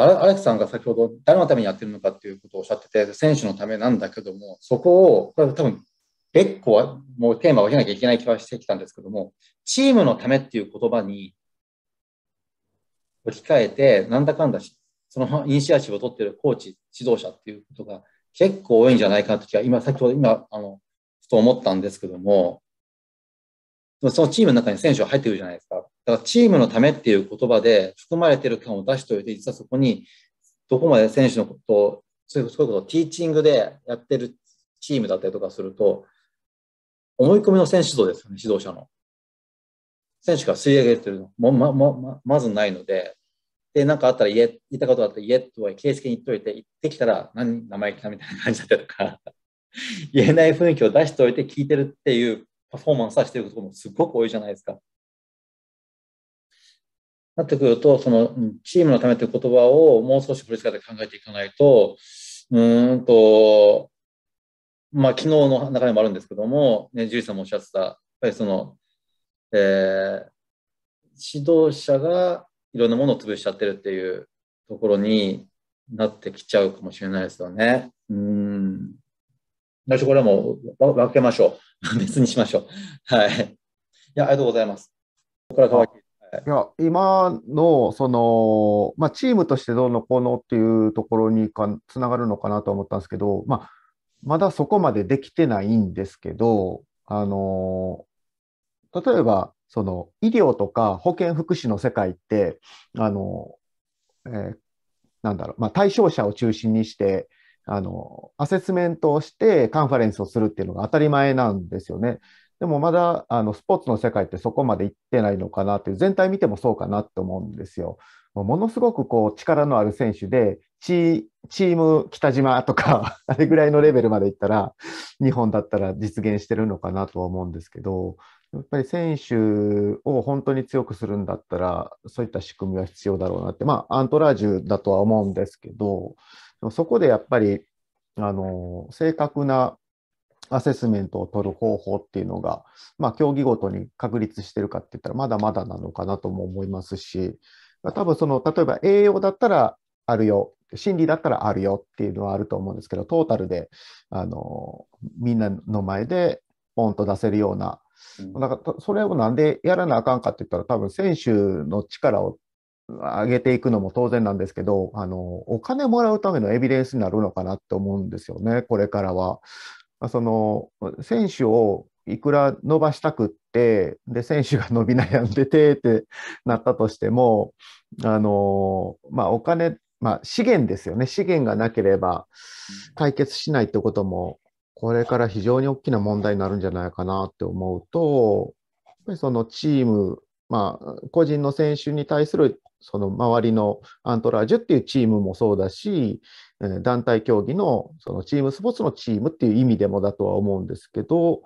あとアレクさんが先ほど誰のためにやってるのかっていうことをおっしゃってて、選手のためなんだけども、そこを、これ多分別個はもうテーマを分けなきゃいけない気はしてきたんですけども、チームのためっていう言葉に置き換えて、なんだかんだそのイニシアチブを取ってるコーチ、指導者っていうことが結構多いんじゃないかと気は、今、先ほど今、あの、と思ったんですけども、そのチームの中に選手が入ってくるじゃないですか。だからチームのためっていう言葉で含まれてる感を出しておいて、実はそこにどこまで選手のことを、そういうことをティーチングでやってるチームだったりとかすると、思い込みの選手像ですよね、指導者の。選手が吸い上げてるのもままままずないので、で、なんかあったら言え、言いたことがあったら言えとは形式に言っといて、言ってきたら何、生意気なみたいな感じだったりとか、言えない雰囲気を出しておいて聞いてるっていうパフォーマンスはしてることもすごく多いじゃないですか。なってくると、そのチームのためという言葉をもう少し掘り下げて考えていかないと、うんと、まあ昨日の中にもあるんですけども、ね、ジュリさんもおっしゃってた、やっぱりその、えー、指導者がいろんなものを潰しちゃってるっていうところになってきちゃうかもしれないですよね。うん。最初これはもう分けましょう。別にしましょう。はい。いや、ありがとうございます。ここから乾き。いや今のその、まあ、チームとしてどうのこうのっていうところにかつながるのかなと思ったんですけど、まあ、まだそこまでできてないんですけど、あの例えばその医療とか保健福祉の世界って、あのえー、なんだろう、まあ、対象者を中心にして、あの、アセスメントをしてカンファレンスをするっていうのが当たり前なんですよね。でもまだあのスポーツの世界ってそこまで行ってないのかなっていう、全体見てもそうかなって思うんですよ。ものすごくこう力のある選手で、チーム北島とか あれぐらいのレベルまでいったら、日本だったら実現してるのかなとは思うんですけど、やっぱり選手を本当に強くするんだったら、そういった仕組みは必要だろうなって、まあ、アントラージュだとは思うんですけど、そこでやっぱり、あの、正確なアセスメントを取る方法っていうのが、まあ、競技ごとに確立してるかって言ったら、まだまだなのかなとも思いますし、多分その、例えば栄養だったらあるよ、心理だったらあるよっていうのはあると思うんですけど、トータルで、あの、みんなの前でポンと出せるような、だからそれをなんでやらなあかんかって言ったら、多分選手の力を上げていくのも当然なんですけど、あの、お金もらうためのエビデンスになるのかなって思うんですよね、これからは。その、選手をいくら伸ばしたくって、で、選手が伸び悩んでてってなったとしても、あの、まあ、お金、まあ、資源ですよね。資源がなければ解決しないってことも、これから非常に大きな問題になるんじゃないかなって思うと、やっぱりそのチーム、まあ、個人の選手に対するその周りのアントラージュっていうチームもそうだし、団体競技のそのチームスポーツのチームっていう意味でもだとは思うんですけど、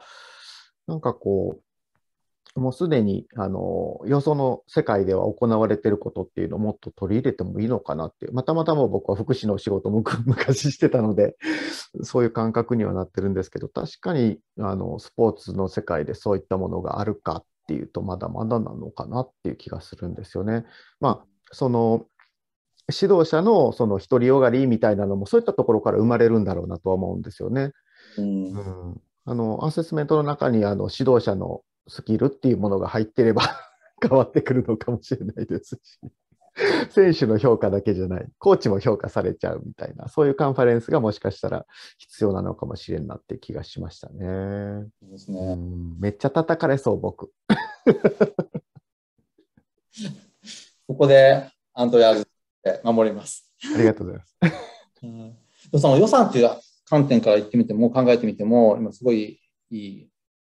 なんかこう、もうすでにあのよその世界では行われてることっていうのをもっと取り入れてもいいのかなっていう、またまたも僕は福祉の仕事も昔してたので、そういう感覚にはなってるんですけど、確かにあのスポーツの世界でそういったものがあるかっていうと、まだまだなのかなっていう気がするんですよね。まあ、その指導者のその独りよがりみたいなのも、そういったところから生まれるんだろうなとは思うんですよね。うん、うん、あのアセスメントの中にあの指導者のスキルっていうものが入ってれば 変わってくるのかもしれないですし。選手の評価だけじゃない、コーチも評価されちゃうみたいな、そういうカンファレンスがもしかしたら必要なのかもしれんなって気がしましたね。ですねめっちゃ叩かれそう、僕。ここでアントヤーズで守ります。ありがとうございます。うん、その予算という観点から言ってみても、考えてみても、今すごいいい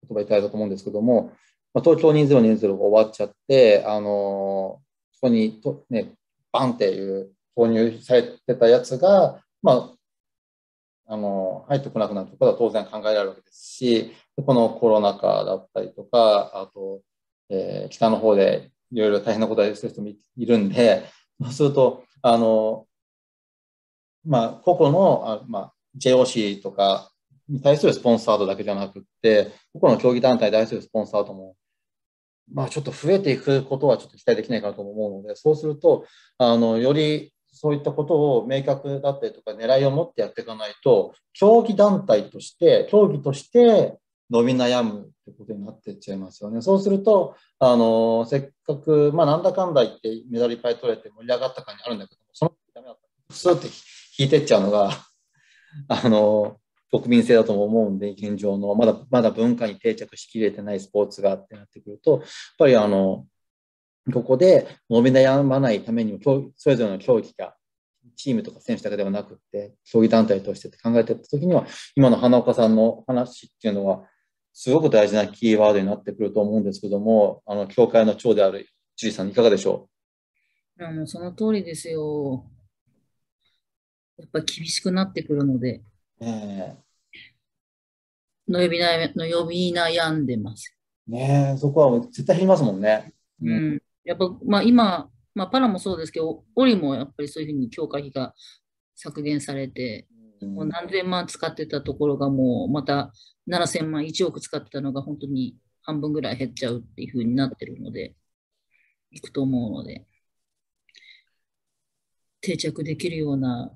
言葉いただいたと思うんですけども、まあ、東京2020が終わっちゃって、あのそこにと、ね、バンっていう投入されてたやつが、まあ、あの入ってこなくなるところは当然考えられるわけですし、このコロナ禍だったりとか、あと、えー、北の方でいろいろ大変なことをする人もいるんで、そうすると、あの、まあ、個々の、あまあ、JOC とかに対するスポンサードだけじゃなくて、個々の競技団体に対するスポンサードもまあ、ちょっと増えていくことはちょっと期待できないかなと思うので、そうすると、あの、よりそういったことを明確だったりとか、狙いを持ってやっていかないと、競技団体として、競技として伸び悩むってことになってっちゃいますよね。そうすると、あの、せっかく、まあ、なんだかんだ言ってメダルいっぱい取れて盛り上がった感じあるんだけどそのダメだった。スーって引いてっちゃうのが、あの、国民性だと思うんで、現状の、まだ、まだ文化に定着しきれてないスポーツがってなってくると、やっぱりあの、ここで伸び悩まないためにも、それぞれの競技が、チームとか選手だけではなくて、競技団体として考えてたときには、今の花岡さんの話っていうのは、すごく大事なキーワードになってくると思うんですけども、あの、協会の長であるジュリさん、いかがでしょう？あのその通りですよ。やっぱ厳しくなってくるので。えー、の呼びなの呼び悩んでます。ねそこは絶対減りますもんね。うん。やっぱ、まあ今、まあパラもそうですけど、オリもやっぱりそういうふうに強化費が削減されて、もう何千万使ってたところがもうまた7000万、1億使ってたのが本当に半分ぐらい減っちゃうっていうふうになってるので、いくと思うので、定着できるような、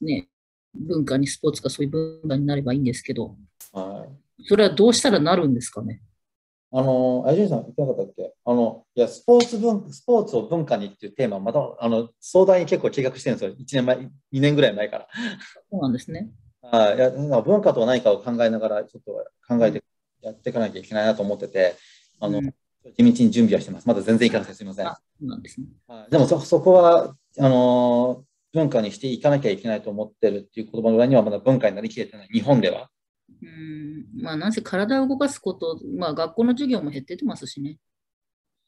ね、文化に、スポーツがそういう文化になればいいんですけど、はい、それはどうしたらなるんですかね？あの、あジュさん、言ってなかったっけ？あの、いや、スポーツ文、スポーツを文化にっていうテーマ、また、あの、相談に結構計画してるんですよ。1年前、2年ぐらい前から。そうなんですね。あいや文化とは何かを考えながら、ちょっと考えてやっていかなきゃいけないなと思ってて、あの、うん、地道に準備はしてます。まだ全然いかなくてすみません。そうなんですね。でもそ、そこは、あの、文化にしていかなきゃいけないと思ってるっていう言葉の裏にはまだ文化になりきれてない。日本では。うんまあ、なんせ体を動かすこと、まあ、学校の授業も減っててますしね。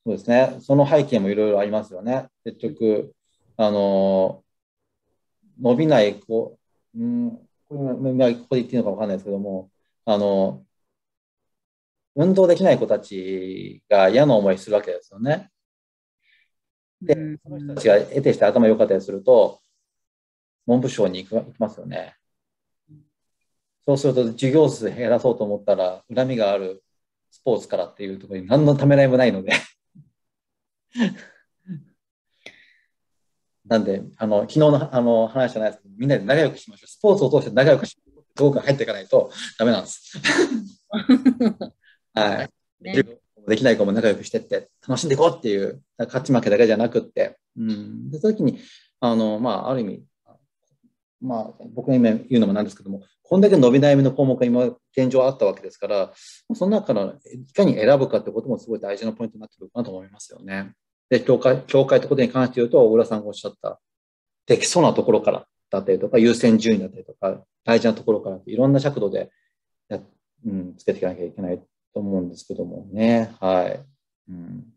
そうですね。その背景もいろいろありますよね。結局、あの、伸びない子、うん、これここで言っていいのか分かんないですけども、あの、運動できない子たちが嫌な思いするわけですよね。で、その人たちが得てして頭良かったりすると、文部省に行きますよね。そうすると授業数減らそうと思ったら恨みがあるスポーツからっていうところに何のためらいもないので なんで、あの、昨日のあの話じゃないですけど、みんなで仲良くしましょう。スポーツを通して仲良くしましょう。どこか入っていかないとダメなんです。はい。ね、できない子も仲良くしてって楽しんでいこうっていう勝ち負けだけじゃなくって、うん。で、その時に、あの、まあ、ある意味、まあ、僕が今言うのもなんですけども、こんだけ伸び悩みの項目が今、現状あったわけですから、その中からいかに選ぶかってこともすごい大事なポイントになってくるかなと思いますよね。で、教会、教会ってことに関して言うと、小倉さんがおっしゃった、できそうなところからだったりとか、優先順位だったりとか、大事なところからいろんな尺度でや、うん、つけていかなきゃいけないと思うんですけどもね。はい。うん